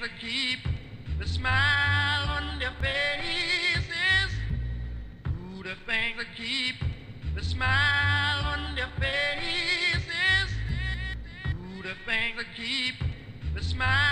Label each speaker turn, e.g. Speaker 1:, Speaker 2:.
Speaker 1: To keep the smile on their faces. Do the things that keep the smile on their faces. Do the things that keep the smile.